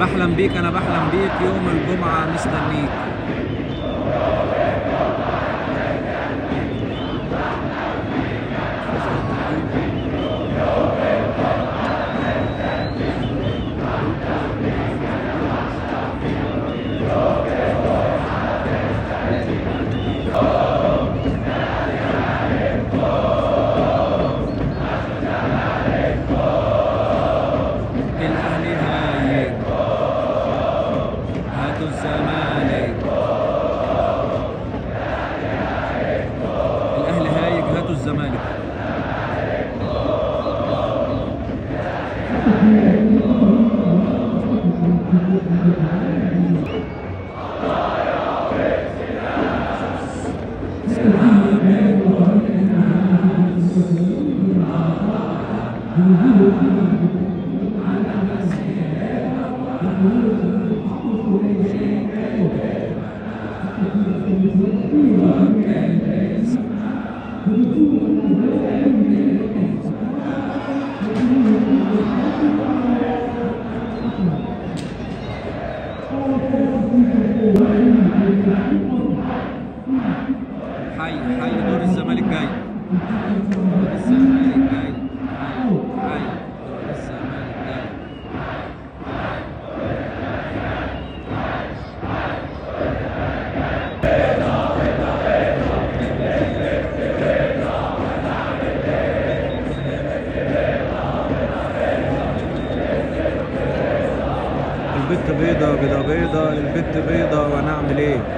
بحلم بيك أنا بحلم بيك يوم الجمعة مستنيك. هاتوا الزمالك الاهلي هايج هاتوا الزمالك حي حي دور الزمالك جاي دور الزمالك جاي حي البت بيضة بيضة بيضة البت بيضة وأنا اعمل إيه؟